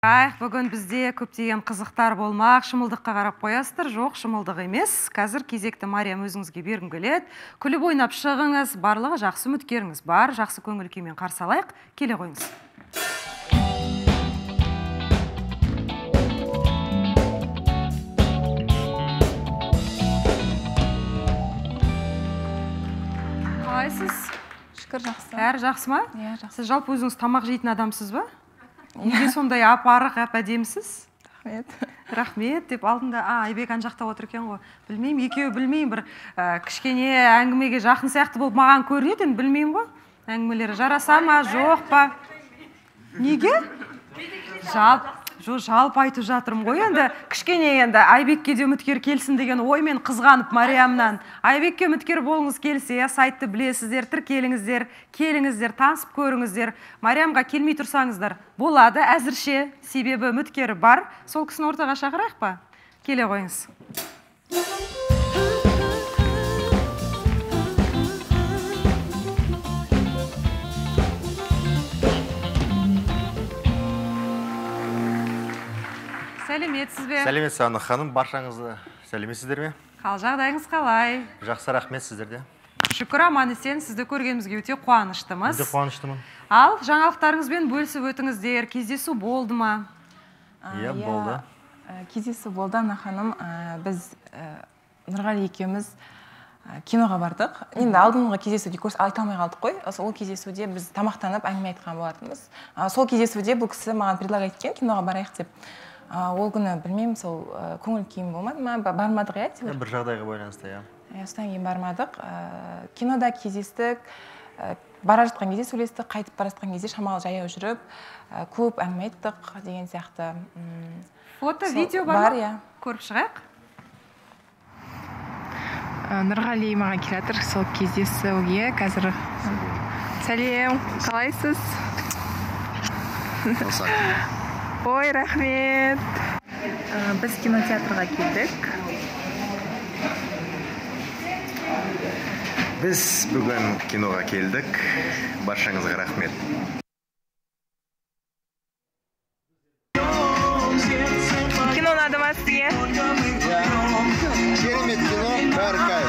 ай бүгін бізде көптеген қызықтар болмақ. Шымылдыққа қарап қоясыздар. Жоқ шымылдық емес. Қазір кезекті мариям өзіңізге бергім келеді. Күліп ойнап шығыңыз. Барлығы жақсы үміткеріңіз бар. Жақсы көңіл күймен қарсы алайық. Келе қойыңыз. Қалайсыз? Шүкір жақсы. Бәрі жақсы ма? Иә жақсы. Сіз жалпы өзіңіз тамақ жейтін адамсыз ба? Неге сондай ап арық әп әдемісіз рахмет. Рахмет деп алдында а айбек ана жақта отыр екен ғой білмеймін екеуі білмеймін бір ә, кішкене әңгімеге жақын сияқты болып маған көрінеді енді білмеймін ғой әңгімелері жараса ма жоқ па? Неге? Жалпы жоқ жалпы айтып жатырмын ғой енді. Кішкене енді айбекке де үміткер келсін деген оймен қызғанып мариямнан айбекке үміткер болғыңыз келсе сайтты білесіздер тіркеліңіздер келіңіздер танысып көріңіздер. Мариямға келмей тұрсаңыздар болады. Әзірше себебі үміткері бар. Сол кісіні ортаға шақырайық па? Келе қойыңыз. Сәлеметсіз бе? Сәлеметсіз анна ханым баршаңызды сәлеметсіздер ме? Қал жағдайыңыз қалай? Жақсы рахмет сіздерде. Шүкір аман есен сізді көргенімізге өте қуаныштымыз. Өте қуаныштымын. Ал жаңалықтарыңызбен бөлісіп өтіңіздер. Кездесу болды ма? А, Иә, болды. ә, кездесу болды ана ханым. Ә, біз нұрғали екеуміз киноға бардық. Енді алдыңғы кездесуде көрс айта алмай қалдық қой. Сол кездесуде біз тамақтанып әңгіме айтқан болатынбыз. Сол кездесуде бұл кісі маған предлагать еткен киноға барайық деп. Ол күні білмеймін сол көңіл күйім болмады. Ма ба- бармадық иә әйтеуір бір жағдайға байланысты иә. Иә, содан кейін бармадық. Кинода кездестік. Бара жатқан кезде сөйлестік қайтып бара жатқан кезде шамалы жаяу жүріп көп әңгіме айттық деген сияқты. М, фото видео бар иә. көріп шығайық. Нұрғали маған келе жатыр сол кездесуге қазір. Сәлем. Қалайсыз? Ой рахмет. Біз кинотеатрға келдік. Біз бүгін киноға келдік. Баршаңызға рахмет. Кино ұнады ма сізге керемет кино бәрі кайф.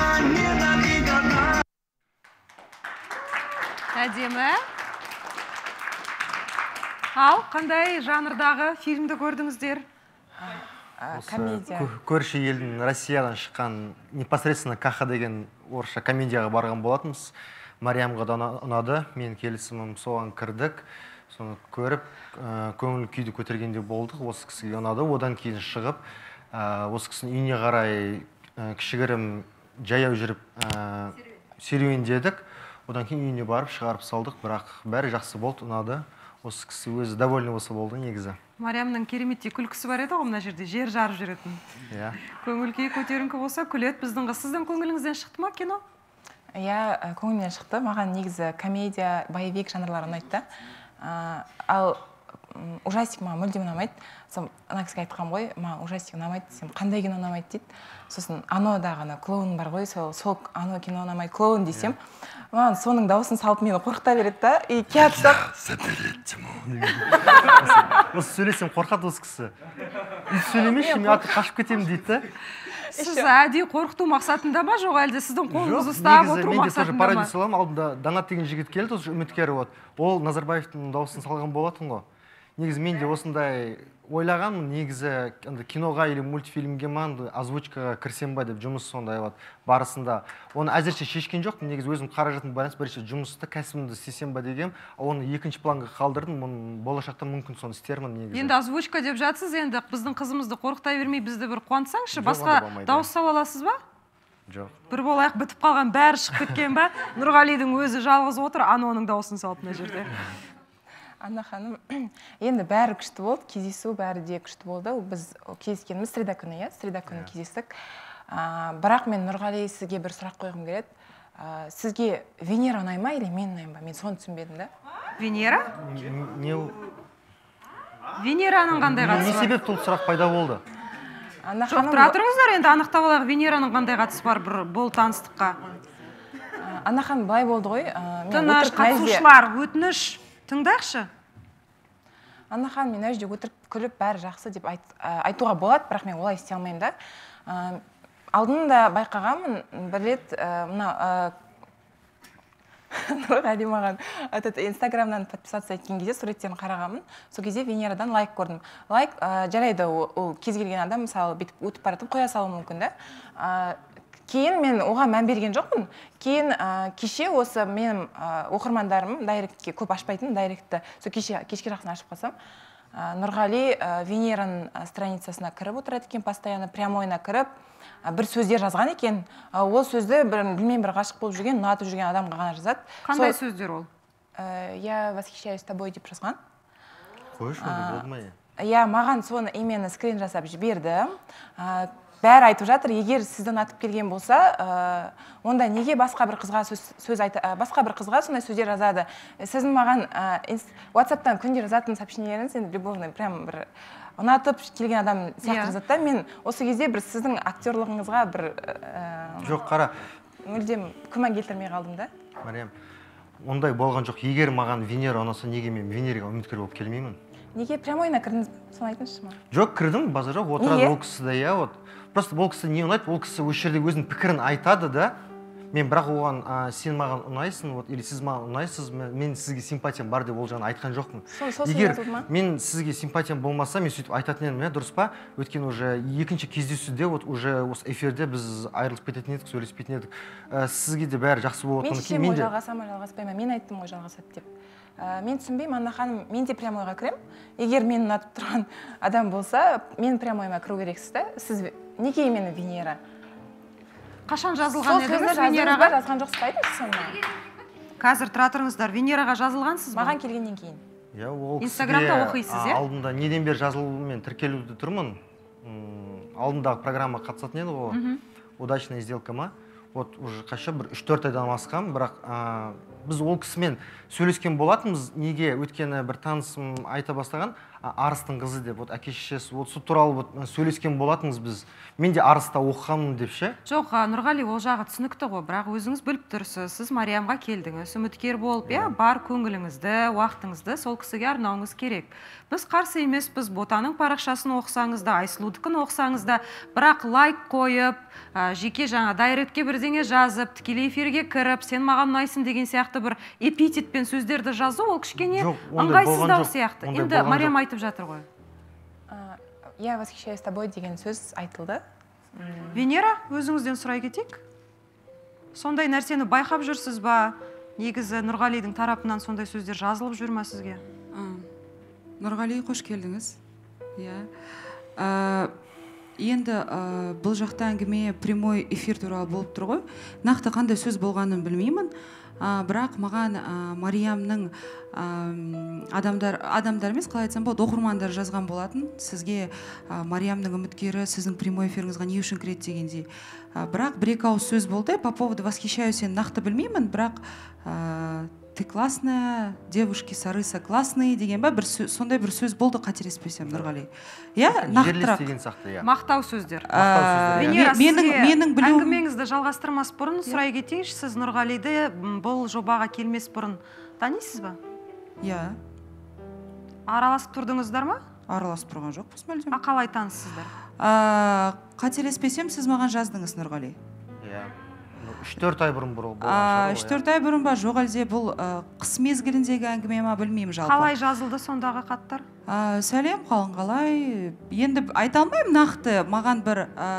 Әдемі ал қандай жанрдағы фильмді көрдіңіздер? Комедия. кө- көрші елдің россиядан шыққан непосредственно каха деген орысша комедияға барған болатынбыз. Мариямға да ұна- ұнады. Мен келісімім соған кірдік. Соны көріп ә, көңіл күйді көтергендей болдық. Осы кісіге ұнады. Одан кейін шығып ә, осы кісінің үйіне қарай ә, кішігірім жаяу жүріп ә, серуендедік. Одан кейін үйіне барып шығарып салдық. Бірақ бәрі жақсы болды ұнады. Осы кісі өзі довольный болса болды негізі. Мариямның кереметтей күлкісі бар еді ғой мына жерде жер жарып жүретін. Иә. Көңіл күйі көтеріңкі болса күледі біздің қыз. Сіздің көңіліңізден шықты ма кино? Иә ә, көңілімнен шықты. Маған негізі комедия боевик жанрлары ұнайды да. Ә, ал ужастик маған мүлдем ұнамайды. Сол ана кісіге айтқанмын ғой маған ужастик ұнамайды десем қандай кино ұнамайды дейді. Сосын анодағы ана клоун бар ғой сол сол ано кино ұнамайды клоун десем маған соның дауысын салып мені қорқыта береді да и келіп тастап осы сөйлесем қорқады осы кісі. Сөйлемеші мен қашып кетемін дейді да. Сіз әдейі қорқыту мақсатында ма жоқ әлде сіздің қолыңызды ұстап отыру мақсатында ма? продюсерларым алдында данат деген жігіт келді осы үміткер вот. Ол назарбаевтың дауысын салған болатын ғой. Негізі мен де осындай ойлағанмын. Негізі андай киноға или мультфильмге ма озвучкаға кірсем ба деп жұмыс сондай вот барысында. Оны әзірше шешкен жоқпын. Негізі өзім қаражатым байланысты бірінші жұмысты кәсібімді істесем ба дегенмін оны екінші планға қалдырдым. Оны болашақта мүмкін соны істермін негізі. Енді озвучка деп жатсыз енді. Біздің қызымызды қорқыта бермей бізді бір қуантсаңызшы басқа дауыс сала аласыз ба? Жоқ. Бір болайық бітіп қалған бәрі шығып кеткен ба? Нұрғалидің өзі жалғыз отыр аноның дауысын салып мына жерде. Анна ханым енді бәрі күшті болды кездесу бәрі де күшті болды. Ол біз кездескеніміз среда күні иә? Среда күні кездестік. А, бірақ мен нұрғали сізге бір сұрақ қойғым келеді. А, сізге венера ұнай ма или мен ұнаймын ба? Мен соны түсінбедім да. Венера? Не венераның қандай не қатысы бар? себепті ол сұрақ пайда болды? Анна жоқ ханым тұра тұрыңыздар енді анықтап алайық венераның қандай қатысы бар бір бұл таныстыққа? Анна ханым былай болды ғой. Тыныш қатысушылар өтініш. Тыңдайықшы анна ханым мен мына жерде өтірік күліп бәрі жақсы деп айт, айтуға болады бірақ мен олай істей алмаймын да. Алдында байқағанмын бір рет мына ә, нұрғали маған этот инстаграмнан подписаться еткен кезде суреттерін қарағанмын. Сол кезде венерадан лайк көрдім. Лайк ә, жарайды ол, кез келген адам мысалы бүйтіп өтіп бара жатып қоя салуы мүмкін да. Кейін мен оған мән берген жоқпын. Кейін ә, кеше осы менің ә, оқырмандарым дайректке көп ашпайтын дайректті. Сол кеше кешке жақын ашып қалсам ә, нұрғали ә, венераның страницасына кіріп отырады екен постоянно прямойына кіріп ә, бір сөздер жазған екен. Ә, ол сөзді бір білмеймін бір ғашық болып жүрген ұнатып жүрген адамға ғана жазады. Қандай Сол, сөздер ол? Ә, я восхищаюсь тобой деп жазған. Қойшы болды ма? Иә иә маған соны именно скрин жасап жіберді ә, бәрі айтып жатыр. Егер сізді ұнатып келген болса ә, онда неге басқа бір қызға сөз, сөз айта, ә, басқа бір қызға сондай сөздер жазады? Сіздің маған ә, whatsappтан күнде жазатын сообщениелеріңіз енді любовный прям бір ұнатып келген адам сияқты Иә. жазады да. Мен осы кезде бір сіздің актерлығыңызға бір ә, жоқ қара. мүлдем күмән келтірмей қалдым да. Мариям ондай болған жоқ. Егер маған венера ұнаса неге мен венераға үміткер болып келмеймін? Неге прямойына кірдіңіз соны айтыңызшы маған жоқ кірдім базар жоқ отырады ол кісі де иә вот. Просто ол кісі не ұнайды ол кісі осы жерде өзінің пікірін айтады да мен бірақ оған ә, сен маған ұнайсың вот или сіз маған ұнайсыз мен сізге симпатиям бар деп ол жағын айтқан жоқпын. Егер мен сізге симпатиям болмаса мен сөйтіп айтатын едім иә дұрыс па? Өйткені уже екінші кездесуде вот уже осы эфирде біз айырылысып кететін едік сөйлеспейтін едік. Ә, сізге де бәрі жақсы болып мен жатқаннан кейін мен ғой де. жалғаса ма жалғаспай ма мен айттым ғой жалғасады деп. Ә, мен түсінбеймін анна ханым мен де прямойға кіремін. Егер мені ұнатып тұрған адам болса мен прямойыма кіру керексіз да сіз неге именно венера? Қашан жазылған едіңіз? венераға? жазған жоқсыз ба айтыңызшы соны қазір тұра тұрыңыздар венераға жазылғансыз ба? Маған келгеннен кейін. Иә ол Инстаграмда оқисыз, иә? алдында неден бері жазылумен тіркелуде тұрмын? Алдындағы программа қатысатын еді ғой. Удачная сделка ма вот уже қанша бір үш төрт айдан асқан. Бірақ а, біз ол кісімен сөйлескен болатынбыз. Неге өйткені бір танысым айта бастаған. Арыстың қызы деп вот әке шешесі вот сол туралы вот сөйлескен болатынбыз біз. Мен де арыста оқығанмын деп ше? Жоқ нұрғали ол жағы түсінікті ғой. Бірақ өзіңіз біліп тұрсыз сіз мариямға келдіңіз. Үміткер болып иә бар көңіліңізді уақытыңызды сол кісіге арнауыңыз керек. Біз қарсы емеспіз. Ботаның парақшасын оқысаңыз да айсұлудікін оқысаңыз да бірақ лайк қойып а, жеке жаңа дайректке бірдеңе жазып тікелей эфирге кіріп сен маған ұнайсың деген сияқты бір эпитетпен сөздерді жазу ол кішкене ыңғайсыздау сияқты. Енді мариям. Айтып жатыр ғой я восхищаюсь тобой деген сөз айтылды. Венера өзіңізден сұрай кетейік. Сондай нәрсені байқап жүрсіз ба? Негізі нұрғалидің тарапынан сондай сөздер жазылып жүр ма сізге? А, нұрғали қош келдіңіз. Иә. Енді ә, бұл жақта әңгіме прямой эфир туралы болып тұр ғой. Нақты қандай сөз болғанын білмеймін. Ә, бірақ маған ә, мариямның ә, адамдар адамдар емес қалай айтсам болады оқырмандар жазған болатын. Сізге ә, мариямның үміткері сіздің прямой эфиріңізге не үшін кіреді дегендей. Ә, бірақ бір екі ауыз сөз болды. По поводу восхищаюсь енді нақты білмеймін. Бірақ ә, ты классная девушки сарыса классные деген ба бір сөз, сондай бір сөз болды қателеспесем нұрғали. Иә нақтырақ деген сияқты иә. Мақтау сөздер. Сөздер, иә. венера менің менің білуім әңгімеңізді жалғастырмас бұрын сұрай кетейінші. Сіз нұрғалиді бұл жобаға келмес бұрын танисыз ба? Иә араласып тұрдыңыздар ма? Араласып тұрған жоқпыз мүлдем. А қалай таныссыздар ә, қателеспесем сіз маған жаздыңыз нұрғали. Иә. Үш төрт ай бұрын бұрын болған шығар үш төрт ай бұрын ба? Жоқ әлде бұл қыс мезгіліндегі әңгіме ма білмеймін жалпы. Қалай жазылды сондағы хаттар? Ә, сәлем қалың қалай? Енді айта алмаймын нақты маған бір ә,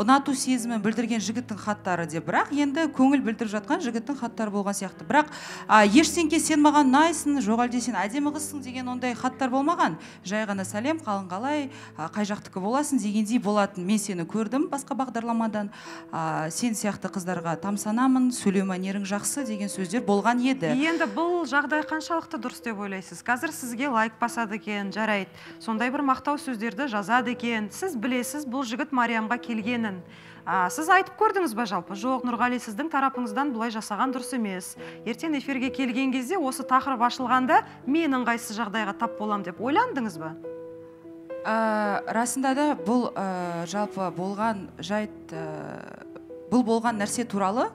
ұнату сезімін білдірген жігіттің хаттары деп. Бірақ енді көңіл білдіріп жатқан жігіттің хаттары болған сияқты. Бірақ ә, ештеңке сен маған ұнайсың жоқ әлде сен әдемі қызсың деген ондай хаттар болмаған. Жай ғана сәлем қалың қалай ә, қай жақтікі боласың дегендей болатын. Мен сені көрдім басқа бағдарламадан. Ә, сен сияқты қыздарға тамсанамын сөйлеу мәнерің жақсы деген сөздер болған еді. Енді бұл жағдай қаншалықты дұрыс деп ойлайсыз? Қазір сізге лайк басады екен жарайды. Сондай бір мақтау сөздерді жазады екен. Сіз білесіз бұл жігіт мариямға келгенін. А, сіз айтып көрдіңіз ба жалпы? Жоқ нұрғали сіздің тарапыңыздан бұлай жасаған дұрыс емес. Ертең эфирге келген кезде осы тақырып ашылғанда мен ыңғайсыз жағдайға тап болам деп ойландыңыз ба? Ә, расында да бұл ә, жалпы болған жайт ә, бұл болған нәрсе туралы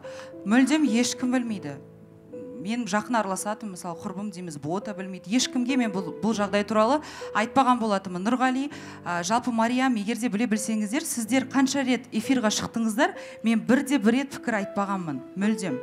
мүлдем ешкім білмейді. Менің жақын араласатын мысалы құрбым дейміз бота білмейді. Ешкімге мен бұл, бұл жағдай туралы айтпаған болатынмын. Нұрғали ә, жалпы мариям егер де біле білсеңіздер сіздер қанша рет эфирға шықтыңыздар мен бірде бір рет пікір айтпағанмын. Мүлдем.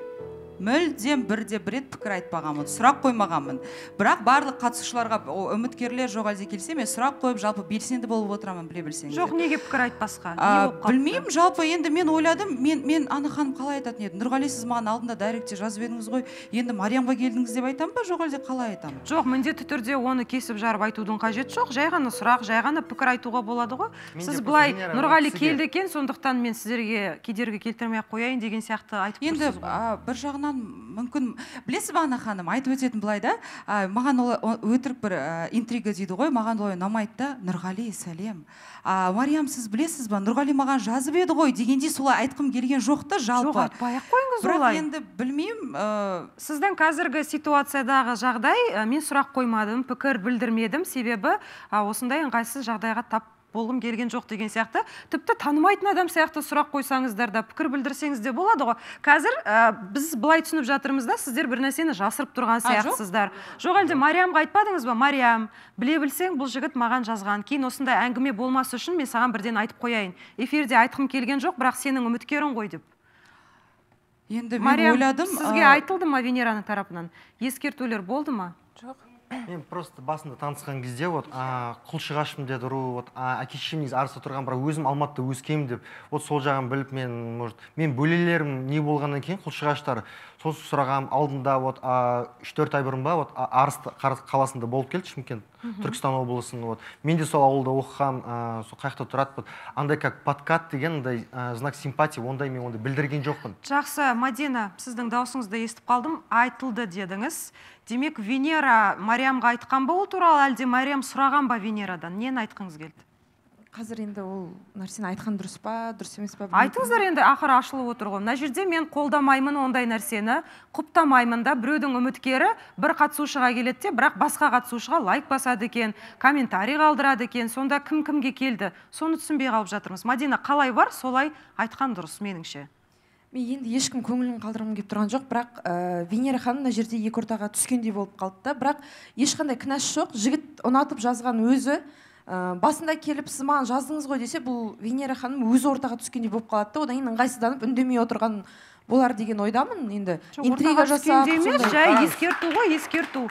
Мүлдем бірде бір рет пікір айтпағанмын сұрақ қоймағанмын. Бірақ барлық қатысушыларға үміткерлер жоқ әлде келсе мен сұрақ қойып жалпы белсенді болып отырамын біле білсеңіздер. Жоқ неге пікір айтпасқа? Не а, білмеймін жалпы енді мен ойладым мен мен ана ханым қалай айтатын еді? Нұрғали сіз маған алдында дайректте жазып едіңіз ғой енді мариямға келдіңіз деп айтамын ба? Жоқ әлде қалай айтамын жоқ міндетті түрде оны кесіп жарып айтудың қажеті жоқ. Жай ғана сұрақ жай ғана пікір айтуға болады ғой. Сіз былай нұрғали келді екен сондықтан мен сіздерге кедергі келтірмей ақ қояйын деген сияқты айтып енді тұрсыз ғой. а, бір жағынан мүмкін білесіз ба ана ханым айтып өтетін былай да а, маған ол өтірік бір а, интрига дейді ғой маған олай ұнамайды да нұрғали сәлем а, мариям сіз білесіз ба нұрғали маған жазып еді ғой дегендей солай айтқым келген жоқ та жоқ жалпы. Айтпай ақ қойыңыз бірақ олай. енді білмеймін ә, сіздің қазіргі ситуациядағы жағдай ә, мен сұрақ қоймадым пікір білдірмедім. Себебі ә, осындай ыңғайсыз жағдайға тап болғым келген жоқ деген сияқты. Тіпті танымайтын адам сияқты сұрақ қойсаңыздар да пікір білдірсеңіз де болады ғой. Қазір ә, біз былай түсініп жатырмыз да сіздер бір нәрсені жасырып тұрған сияқтысыздар. Жоқ әлде мариямға айтпадыңыз ба? Мариям біле білсең бұл жігіт маған жазған. Кейін осындай әңгіме болмас үшін мен саған бірден айтып қояйын. Эфирде айтқым келген жоқ бірақ сенің үміткерің ғой деп. Енді мен мариям ойладым сізге айтылды ма венераның тарапынан? Ескертулер болды ма? Мен просто басында танысқан кезде вот а, құлшығашпын деді ру вот әке шешем негізі арыста тұрған бірақ өзім алматыда өскенмін деп вот сол жағын біліп мен может мен бөлелерім не болғаннан кейін құлшығаштар сол сұрағам алдында вот үш төрт ай бұрын ба вот арыс қаласында болып келді шымкент. Түркістан облысының вот. Мен де сол ауылда оқығам сол қай тұрады вот. Андай как подкат деген андай а, знак симпатии ондай мен ондай білдірген жоқпын. Жақсы мадина сіздің даусыңызды естіп қалдым. Айтылды дедіңіз. Демек венера мариямға айтқан ба ол туралы әлде мариям сұраған ба венерадан? Нені айтқыңыз келді? Қазір енді ол нәрсені айтқан дұрыс па дұрыс емес па айтыңыздар енді ақыры ашылып отыр ғой. Мына жерде мен қолдамаймын ондай нәрсені құптамаймын да. Біреудің үміткері бір қатысушыға келеді де бірақ басқа қатысушыға лайк басады екен комментарий қалдырады екен. Сонда кім кімге келді? Соны түсінбей қалып жатырмыз. Мадина қалай бар? Солай айтқан дұрыс меніңше. Мен енді ешкім көңілін қалдырғым келіп тұрған жоқ бірақ ә, венера ханым мына жерде екі ортаға түскендей болып қалды да. Бірақ ешқандай кінәсі жоқ. Жігіт ұнатып жазған өзі ә, басында келіп сіз маған жаздыңыз ғой десе бұл венера ханым өзі ортаға түскендей болып қалады да одан кейін ыңғайсызданып үндемей отырған болар деген ойдамын. Енді интрига жасап емес жай ескерту ғой ескерту.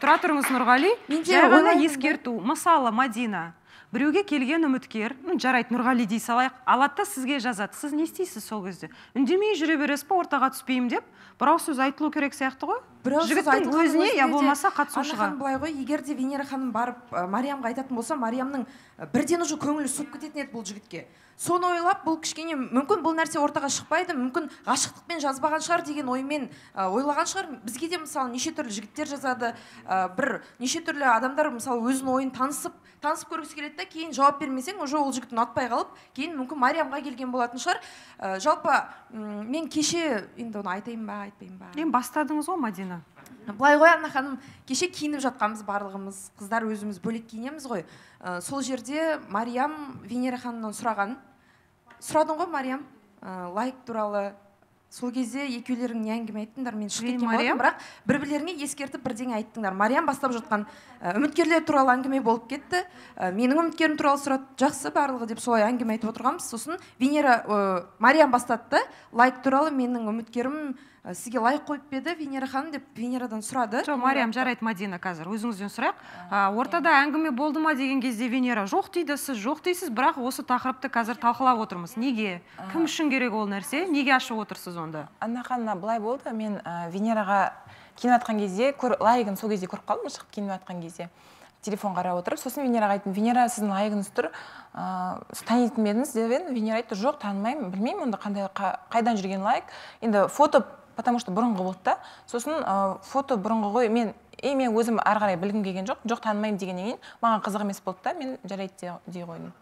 Тұра тұрыңыз нұрғали. Жай ғана ескерту. Мысалы мадина. Біреуге келген үміткер жарайды нұрғали дей салайық алады да сізге жазады. Сіз не істейсіз сол кезде? Үндемей жүре бересіз ба ортаға түспеймін деп? Бір ауыз сөз айтылу керек сияқты ғой. Жігіттің өзіне я болмаса қатысушыға. Былай ғой егер де венера ханым барып ә, мариямға айтатын болса мариямның бірден уже көңілі суып кететін еді бұл жігітке. Соны ойлап бұл кішкене мүмкін бұл нәрсе ортаға шықпайды мүмкін ғашықтықпен жазбаған шығар деген оймен ә, ойлаған шығар. Бізге де мысалы неше түрлі жігіттер жазады ә, бір неше түрлі адамдар мысалы өзінің ойын танысып танысып көргісі келеді да кейін жауап бермесең уже ол жігіт ұнатпай қалып кейін мүмкін мариямға келген болатын шығар. Ә, жалпы мен кеше енді оны айтайын ба айтпайын ба? Енді бастадыңыз ғой мадина. Былай ғой анна ханым. Кеше киініп жатқанбыз барлығымыз қыздар өзіміз бөлек киінеміз ғой. Ә, сол жерде мариям венера ханымнан сұраған. Сұрадың ғой мариям? Ә, лайк туралы. Сол кезде екеулерің не әңгіме айттыңдар? Мен шығып Мен, кеткен Мариям? болатынмын бірақ бір бірлеріңе ескертіп бірдеңе айттыңдар. Мариям бастап жатқан үміткерлер туралы әңгіме болып кетті. Ә, менің үміткерім туралы сұрады жақсы барлығы деп солай әңгіме айтып отырғанбыз. Сосын венера ә, мариям бастады да лайк туралы менің үміткерім сізге лайк қойып па еді венера ханым деп венерадан сұрады. Жоқ мариям жарайды мадина қазір. Өзіңізден сұрайық а, ортада әңгіме болды ма деген кезде венера жоқ дейді сіз жоқ дейсіз бірақ осы тақырыпты қазір талқылап отырмыз неге? Кім үшін керек ол нәрсе? Неге ашып отырсыз онда? Анна ханым былай болды. Мен ә, венераға киініп жатқан кезде көр, лайгын сол кезде көріп қалдым шығып киініп жатқан кезде. Телефон қарап отырып сосын венераға айттым венера сіздің лайгыңыз тұр. Ыыы сіз танитын ба едіңіз? деп едім. Венера айтты жоқ танымаймын білмеймін онда қандай қа- қайдан жүрген лайк енді фото потому что бұрынғы болды да. Сосын ә, фото бұрынғы ғой мен и мен өзім ары қарай білгім келген жоқ. Жоқ танымаймын дегеннен кейін маған қызық емес болды да. Мен жарайды де- дей қойдым.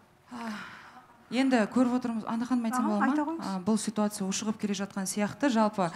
Енді көріп отырмыз ана ханым айтсам Ага, бола айта ма қойыңыз. Бұл ситуация ушығып келе жатқан сияқты жалпы.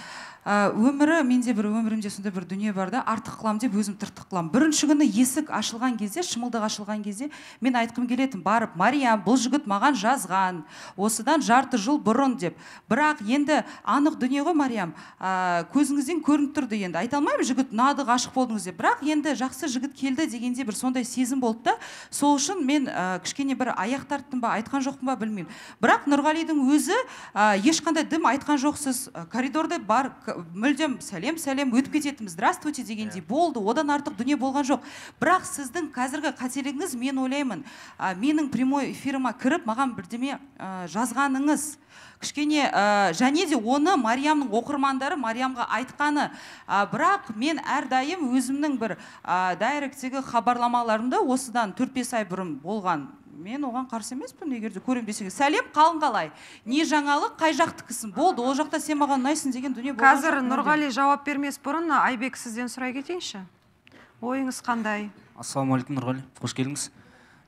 Өмірі менде бір өмірімде сондай бір дүние бар да артық қыламын деп өзім тыртық қыламын. Бірінші күні есік ашылған кезде шымылдық ашылған кезде мен айтқым келетін барып мариям бұл жігіт маған жазған осыдан жарты жыл бұрын деп. Бірақ енді анық дүние ғой мариям. А, көзіңізден көрініп тұрды енді. Айта алмаймын жігіт ұнады ғашық болдыңыз деп. Бірақ енді жақсы жігіт келді дегенде бір сондай сезім болды да. Сол үшін мен ә, кішкене бір аяқ тарттым ба айтқан жоқпын ба білмеймін. Бірақ нұрғалидың өзі ә, ешқандай дым айтқан жоқсыз. Ә, коридорда бар мүлдем сәлем сәлем өтіп кететінбіз здравствуйте дегендей болды. Одан артық дүние болған жоқ. Бірақ сіздің қазіргі қателігіңіз мен ойлаймын ә, менің прямой эфиріма кіріп маған бірдеме ә, жазғаныңыз. Кішкене ә, және де оны мариямның оқырмандары мариямға айтқаны. Ә, бірақ мен әрдайым өзімнің бір ә, дайректегі хабарламаларымда осыдан 4-5 ай бұрын болған мен оған қарсы емеспін егер де көремін десеңіз сәлем қалың қалай? Не жаңалық қай жақтікісің болды ол жақта сен маған ұнайсың деген дүние болған қазір нұрғали жауап бермес бұрын айбек сізден сұрай кетейінші. Ойыңыз қандай? Ассалаумағалейкум нұрғали. Қош келдіңіз.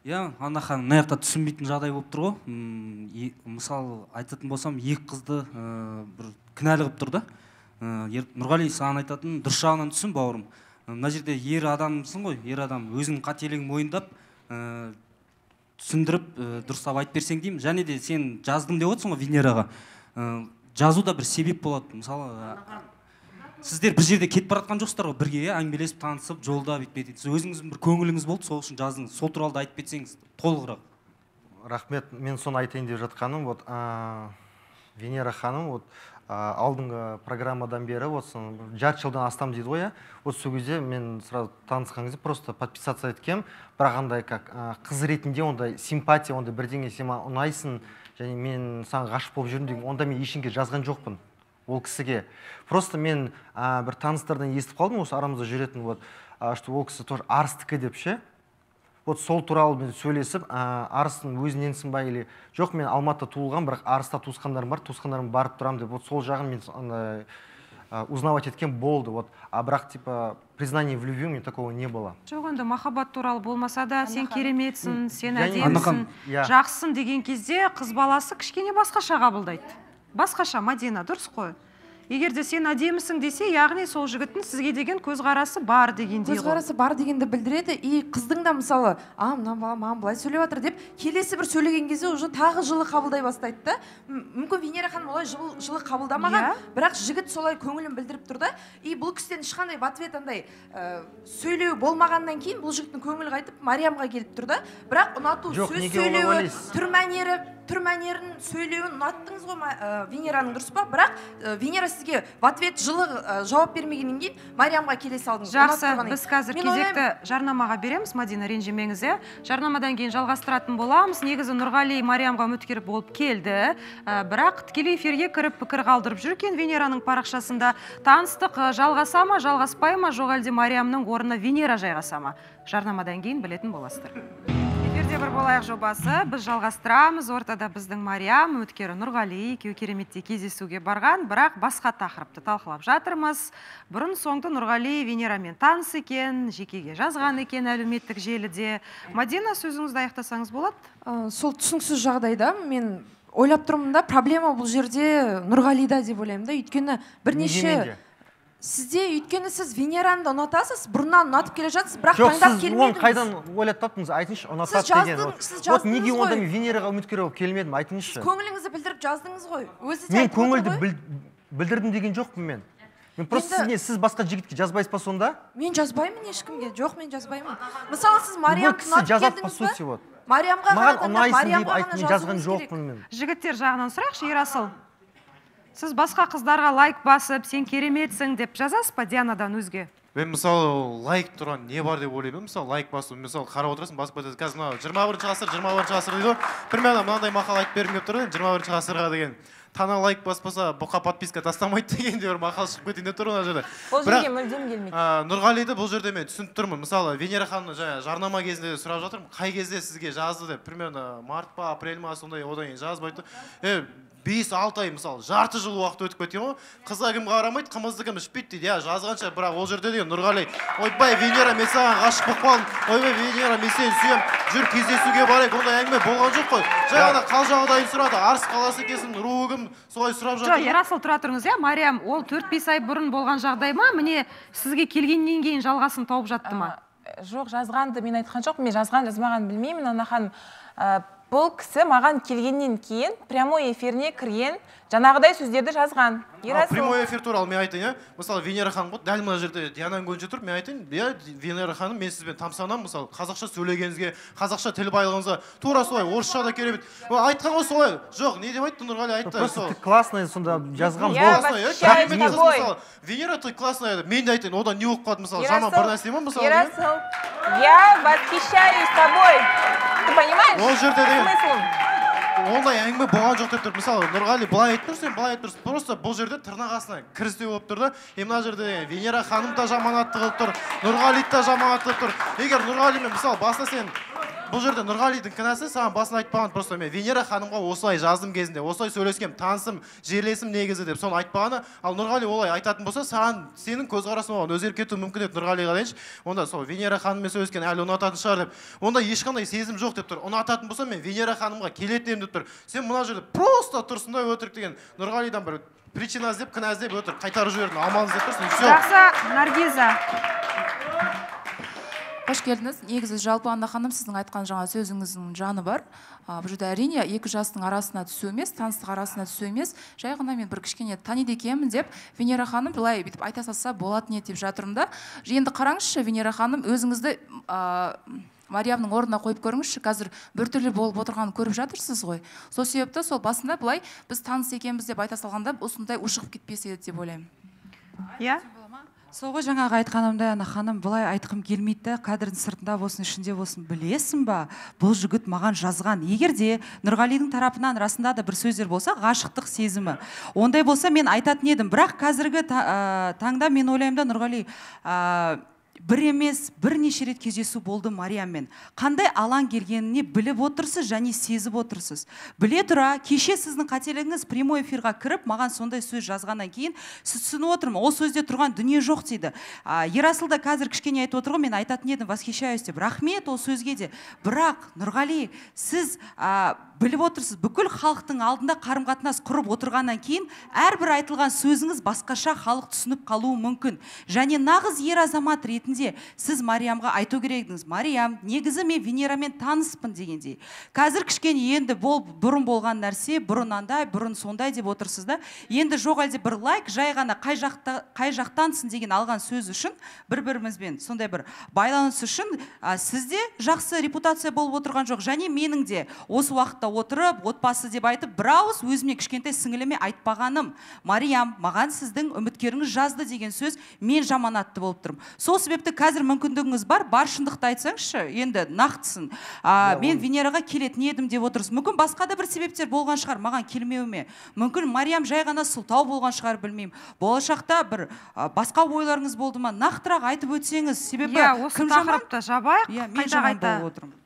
Иә ана ханым мына жақта түсінбейтін жағдай болып тұр ғой. Мысалы айтатын болсам екі қызды ә, бір кінәлі қылып тұр да. Ә, ер- нұрғали саған айтатын дұрыс жағынан түсін бауырым. Мына жерде ер адамсың ғой. Ер адам өзінің қателігін мойындап ә, түсіндіріп ә, дұрыстап айтып берсең деймін. Және де сен жаздым деп отырсың ғой венераға. Ә, жазу да бір себеп болады. Мысалы ә, сіздер бір жерде кетіп бара жатқан жоқсыздар ғой. Бірге иә әңгімелесіп танысып жолда бүйтіп сіз өзіңіздің бір көңіліңіз болды сол үшін жаздыңыз. Сол туралы да айтып кетсеңіз толығырақ. Рахмет. Мен соны айтайын деп жатқаным вот а, венера ханым вот алдыңғы программадан бері осы жарты жылдан астам дейді ғой иә? Вот сол кезде мен сразу танысқан кезде просто подписаться еткем бірақ андай как қыз ретінде ондай симпатия ондай бірдеңе сен маған ұнайсың және мен саған ғашық болып жүрмін деген онда мен ешкімге жазған жоқпын ол кісіге. Просто мен а, бір таныстардан естіп қалдым осы арамызда жүретін вот а, что ол кісі тоже арыстікі деп ше? Вот сол туралы мен сөйлесіп ә, арыстың өзіненсің ба или жоқ мен алматыда туылған бірақ арыста туысқандарым бар туысқандарым барып тұрамын деп. Вот сол жағын мен андай ә, узнавать еткен болды. Вот а бірақ типа признание в любви у меня такого не было. Жоқ енді махаббат туралы болмаса да сен кереметсің сен әдемісің жақсысың деген кезде қыз баласы кішкене басқаша қабылдайды. Басқаша мадина дұрыс қой? Егер де сен әдемісің десе яғни сол жігіттің сізге деген көзқарасы бар дегендей ғой. Көзқарасы бар дегенді білдіреді. И қыздың да мысалы а мына бала маған былай сөйлеп жатыр деп келесі бір сөйлеген кезде уже тағы жылы қабылдай бастайды да. Мүмкін венера ханым олай жылы, жылы қабылдамаған Иә. бірақ жігіт солай көңілін білдіріп тұр да. И бұл кісіден ешқандай в ответ андай ә, сөйлеу болмағаннан кейін бұл жігіттің көңілі қайтып мариямға келіп тұр да. Бірақ ұнату сөз сөйлеуі түр мәнері түр мәнерін сөйлеуін ұнаттыңыз ғой ә, венераның дұрыс па? Бірақ ә, венера сізге в ответ жылы ә, жауап бермегеннен кейін мариямға келе салдыңыз жақсы біз қазір Мен кезекті ойлаймын, жарнамаға береміз мадина ренжімеңіз иә? Жарнамадан кейін жалғастыратын боламыз. Негізі нұрғали мариямға үміткер болып келді. Ә, бірақ тікелей эфирге кіріп пікір қалдырып жүр екен венераның парақшасында. Таныстық жалғаса ма жалғаспай ма жоқ әлде мариямның орнына венера жайғаса ма? Жарнамадан кейін білетін боласыздар. Бір болайық жобасы. Біз жалғастырамыз. Ортада біздің мариям үміткері нұрғали екеуі кереметтей кездесуге барған бірақ басқа тақырыпты талқылап жатырмыз. Бұрын соңды нұрғали венерамен таныс екен жекеге жазған екен әлеуметтік желіде. Мадина сөзіңізді аяқтасаңыз болады. Ә, сол түсініксіз жағдайда мен ойлап тұрмын да проблема бұл жерде нұрғалида деп ойлаймын да. Өйткені Неге бірнеше менде? Сізде өйткені сіз венераны да ұнатасыз бұрыннан ұнатып келе жатсыз бірақ жоқ таңдап сіз оны қайдан ойлап таптыңыз? Айтыңызшы ұнатады деген вот. неге онда мен венераға үміткер болып келмедім? Айтыңызшы. Көңіліңізді білдіріп жаздыңыз ғой. Өзі де мен айтып көңілді білдірдім деген жоқпын мен. Мен просто сіз не сіз басқа жігітке жазбайсыз ба сонда? Мен жазбаймын ешкімге. Жоқ мен жазбаймын. Мысалы сіз мариямды ұнатып жазады по келдіңіз ба? сути вот. Мариямға маған ұнайсың деп мариямға айт ғана мен жазған жоқпын мен. Жігіттер жағынан сұрайықшы ерасыл. Сіз басқа қыздарға лайк басып сен кереметсің деп жазасыз ба дианадан өзге? Мен мысалы лайк тұрған не бар деп ойлаймын мысалы лайк басу мысалы қарап отырасың басып кетеді қазір мына жиырма бірінші ғасыр жиырма бірінші ғасыр дейді ғой. Примерно мынандай мақал айтып бергім келіп тұр да жиырма бірінші ғасырға деген. Тана лайк баспаса бұқа подписка тастамайды деген де бір мақал шығып кетейін деп тұр ғой мына жерде. Ол Бірақ- жерге мүлдем келмейді. нұрғалиді бұл жерде мен түсініп тұрмын. Мысалы венера ханым жаңа жарнама кезінде сұрап жатырмын. Қай кезде сізге жазды деп. Примерно март па апрель ма сондай одан кейін жазбайды. Е бес алты ай мысалы жарты жыл уақыт өтіп кеткен ғой. Қызға кім қарамайды қымызды кім ішпейді дейді. Иә жазғанша бірақ ол жерде деген нұрғали ойбай венера мен саған ғашық болып қалдым. Ойбай венера мен сені сүйемін. Жүр кездесуге барайық ондай әңгіме болған жоқ қой. Жай ғана қал жағдайын сұрады. Арыс қаласы екенсің руы кім? солай сұрап жоқ жатыр. Ерасыл тұра тұрыңыз иә. Мариям ол төрт бес ай бұрын болған жағдай ма? Міне сізге келгеннен кейін жалғасын тауып жатты ма? Ә, жоқ жазғанды мен айтқан жоқпын. Мен жазған жазбағанын білмеймін. Ана ханым Ә, бұл кісі маған келгеннен кейін прямой эфиріне кірген жаңағыдай сөздерді жазған. Ерасыл. прямой эфир туралы мен айтайын иә. Мысалы венера ханым ғой. Дәл мына жерде диананың көзінше тұр мен айтайын. Иә венера ханым мен сізбен тамсанамын. Мысалы қазақша сөйлегеніңізге қазақша тіл байлығыңызға тура солай орысша да керемет О, айтқан ғой солай. Жоқ не деп айтты нұрғали? Айтты просто сол. ты классный сонда жазған тобой. мысалы венера ты классная мен де айтайын одан не болып қалды мысалы. Жаман бір нәрсе ма мысалы ерасыл я восхищаюсь тобой. Ты понимаешь? Ол жерде деген. смыслын ондай әңгіме болған жоқ деп тұр. Мысалы нұрғали былай айтып тұр сен былай айтып тұрсың просто бұл жерде тырнақ астына кіріспе болып тұр да. И мына жерде венера ханым да жаманатты қылып тұр нұрғали да жаманатты қылып тұр. Егер нұрғалимен мысалы баста сен бұл жерде нұрғалидың кінәсі саған басында айтпаған просто мен. Венера ханымға осылай жаздым кезінде осылай сөйлескем танысым жерлесім негізі деп соны айтпағаны ал нұрғали олай айтатын болса саған сенің көзқарасың оған өзгеріп кетуі мүмкін еді нұрғалиға дейінші онда сол венера ханыммен сөйлескен әлі ұнататын шығар деп. Онда ешқандай сезім жоқ деп тұр. Ұнататын болса мен венера ханымға келетін едім деп тұр. Сен мына жерде просто тұрсың да өтірік деген нұрғалидан бір причина іздеп кінә іздеп өтірік қайтарып жібердің амал іздеп тұрсың все жақсы наргиза. Қош келдіңіз негізі жалпы анна ханым сіздің айтқан жаңа сөзіңіздің жаны бар. Бұл жерде әрине екі жастың арасына түсу емес таныстық арасына түсу емес. Жай ғана мен бір кішкене таниды екенмін деп венера ханым былай бүйтіп айта салса болатын еді деп жатырмын да. Енді қараңызшы венера ханым өзіңізді а, мариямның орнына қойып көріңізші. Қазір біртүрлі болып отырғанын көріп жатырсыз ғой. Сол себепті сол басында былай біз таныс екенбіз деп айта салғанда осындай ушығып кетпес еді деп ойлаймын. Иә сол ғой жаңағы айтқанымдай ана ханым былай айтқым келмейді да кадрдің сыртында болсын ішінде болсын білесің ба? Бұл жігіт маған жазған. Егер де нұрғалидің тарапынан расында да бір сөздер болса ғашықтық сезімі. Ондай болса мен айтатын едім. Бірақ қазіргі та- ә, таңда мен ойлаймын да нұрғали бір емес бірнеше рет кездесу болды марияммен қандай алаң келгеніне біліп отырсыз және сезіп отырсыз. Біле тұра кеше сіздің қателігіңіз прямой эфирға кіріп маған сондай сөз жазғаннан кейін сіз түсініп отырмын ол сөзде тұрған дүние жоқ дейді. А, ерасыл да қазір кішкене айтып отыр ғой мен айтатын едім восхищаюсь деп. Рахмет ол сөзге де. Бірақ нұрғали сіз а, біліп отырсыз бүкіл халықтың алдында қарым қатынас құрып отырғаннан кейін әрбір айтылған сөзіңіз басқаша халық түсініп қалуы мүмкін. Және нағыз ер азамат ретінде сіз мариямға айту керек едіңіз мариям негізі мен венерамен таныспын дегендей. Қазір кішкене енді бол бұрын болған нәрсе бұрын андай бұрын сондай деп отырсыз да енді жоқ әлде бір лайк жай ғана қай жақта қай жақтансың деген алған сөз үшін бір бірімізбен сондай бір байланыс үшін а, сізде жақсы репутация болып отырған жоқ. Және менің де осы уақытта отырып отбасы деп айтып бір ауыз өзіме кішкентай сіңіліме айтпағаным. Мариям маған сіздің үміткеріңіз жазды деген сөз мен жаманатты болып тұрмын. Сол себепті қазір мүмкіндігіңіз бар бар шындықты айтсаңызшы енді нақтысын. А, мен венераға келетін едім деп отырсыз. Мүмкін басқа да бір себептер болған шығар маған келмеуіме мүмкін мариям жай ғана сылтау болған шығар білмеймін. Болашақта бір а, басқа ойларыңыз болды ма? Нақтырақ айтып өтсеңіз себебі иә осы тақырыпты жабайық иә мен қайта жаман қайта. болып отырмын.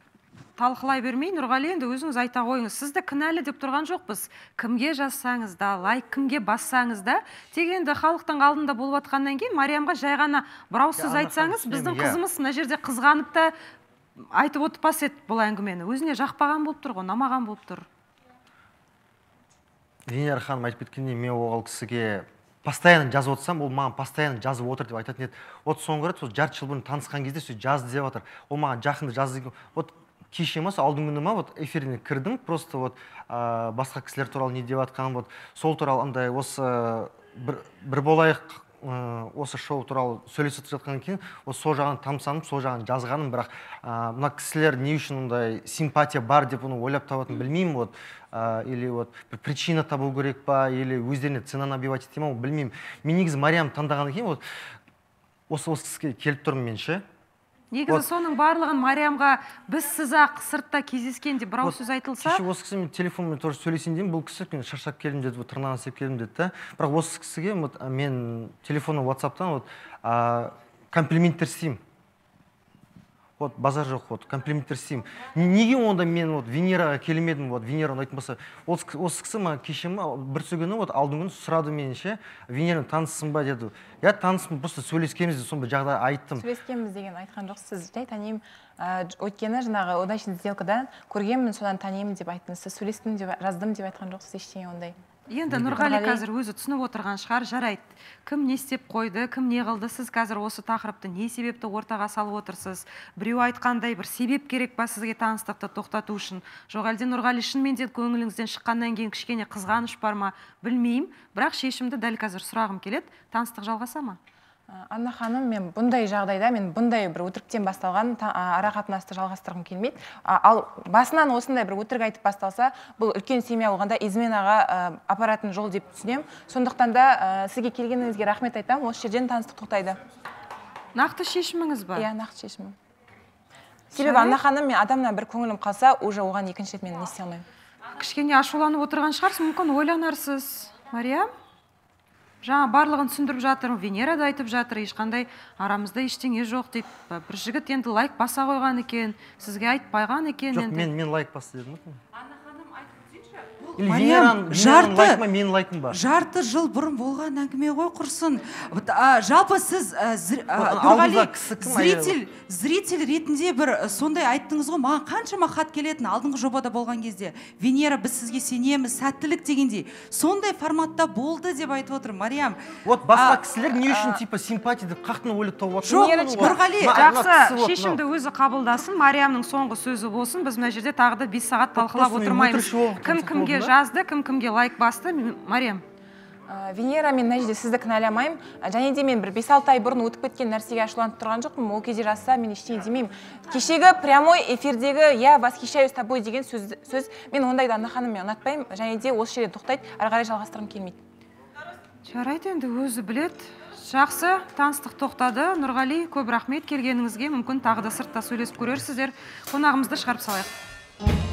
Талқылай бермей нұрғали енді өзіңіз айта қойыңыз сізді кінәлі деп тұрған жоқпыз. Кімге жазсаңыз да лайк кімге бассаңыз да. Тек енді халықтың алдында болып жатқаннан кейін мариямға жай ғана бір ауыз сөз айтсаңыз біздің иә. қызымыз мына жерде қызғанып та айтып отырпас еді бұл әңгімені. Өзіне жақпаған болып тұр ғой ұнамаған болып тұр. Венера ханым айтып кеткендей мен ол кісіге постоянно жазып отырсам ол маған постоянно жазып отыр деп айтатын еді. Вот соңғы рет сол жарты жыл бұрын танысқан кезде сөйтіп жазды деп жатыр ол маған жақында жазды вот кеше сол алдыңғы күні ма вот эфиріне кірдім просто вот ә, басқа кісілер туралы не деп жатқанын вот сол туралы андай осы бір, бір болайық ә, осы шоу туралы сөйлесіп жатқаннан кейін осы сол жағын тамсанып сол жағын жазғаным бірақ ә, мына кісілер не үшін ондай симпатия бар деп оны ойлап табатынын білмеймін вот ә, или вот бір причина табу керек па или өздеріне цена набивать ете ма білмеймін. Мен негізі мариямды таңдағаннан кейін вот осы осы кісіге келіп тұрмын мен ше негізі соның барлығын мариямға біз сіз ақ сыртта кездескен деп бір ауыз сөз айтылса кеше осы кісімен телефонмен тоже сөйлесейін дедім бұл кісі мен шаршап келдім деді вот тырнағын істеп келдім деді да. Бірақ осы кісіге вот мен телефоннан ватсаптан вот а, комплименттер істеймін. Вот базар жоқ вот комплименттер істеймін. Не- неге онда мен вот венераға келмедім вот венера ұнайтын болса? Осы кісі- маған кеше ма бір күні вот алдыңғы күні сұрады менен ше венерамен таныссың ба? деді. Иә таныспын просто сөйлескенбіз деп сондай жағдай айттым сөйлескенбіз деген айтқан жоқсыз сіз жай танимын. Ә, ж- өйткені жаңағы удачный сделкадан көргенмін содан танимын деп айттыңыз. Сіз сөйлестім деп жаздым деп айтқан жоқсыз ештеңе ондай. Енді нұрғали? қазір өзі түсініп отырған шығар жарайды. Кім не істеп қойды кім не қылды сіз қазір осы тақырыпты не себепті ортаға салып отырсыз? Біреу айтқандай бір себеп керек па сізге таныстықты тоқтату үшін? Жоқ әлде нұрғали шынымен де көңіліңізден шыққаннан кейін кішкене қызғаныш бар ма? Білмеймін. Бірақ шешімді дәл қазір сұрағым келеді. Таныстық жалғаса ма? Анна ханым мен бұндай жағдайда мен бұндай бір өтіріктен басталған ара қатынасты жалғастырғым келмейді. Ал басынан осындай бір өтірік айтып басталса бұл үлкен семья болғанда изменаға ә, апаратын жол деп түсінемін. Сондықтан да ә, сізге келгеніңізге рахмет айтамын. Осы жерден таныстық тоқтайды. Нақты шешіміңіз ба иә нақты шешімім. Себебі анна ханым мен адамнан бір көңілім қалса уже оған екінші рет мен не істей алмаймын. Кішкене ашуланып отырған шығарсыз. Мүмкін ойланарсыз. Мариям жаңа барлығын түсіндіріп жатыр венера да айтып жатыр ешқандай арамызда ештеңе жоқ деп бір жігіт енді лайк баса қойған екен сізге айтпаған екен жоқ енді. мен мен лайк басты дедім ғой. Жарты- менің лайкым жарты жыл бұрын болған әңгіме ғой құрсын жалпы сіз нұрғали зритель зритель ретінде бір сондай айттыңыз ғой маған қаншама хат келетін алдыңғы жобада болған кезде. Венера біз сізге сенеміз сәттілік дегендей. Сондай форматта болды деп айтып отыр мариям. Вот басқа А, кісілер не үшін типа симпатия деп қаяқтан ойлап тауып жатыр Жоқ, Нұрғали, жақсы шешімді өзі қабылдасын. Мариямның соңғы сөзі болсын. Біз мына жерде тағы да бес сағат талқылап отырмаймыз. кім кімге. Жазды кім кімге лайк басты? Мариям Ә, венера мен мына жерде сізді кінәламаймын Ә, және де мен бір бес алты ай бұрын өтіп кеткен нәрсеге ашуланып тұрған жоқпын. Ол кезде жазса мен ештеңе демеймін. Кешегі прямой эфирдегі я восхищаюсь тобой деген сөз, сөз мен ондайды анна ханым мен ұнатпаймын. Және де осы жерде тоқтайды. Ары қарай жалғастырғым келмейді. Жарайды енді өзі білет жақсы таныстық тоқтады. Нұрғали көп рахмет. Келгеніңізге мүмкін тағы да сыртта сөйлесіп көрерсіздер. Қонағымызды шығарып салайық.